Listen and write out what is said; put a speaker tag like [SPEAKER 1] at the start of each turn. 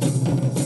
[SPEAKER 1] you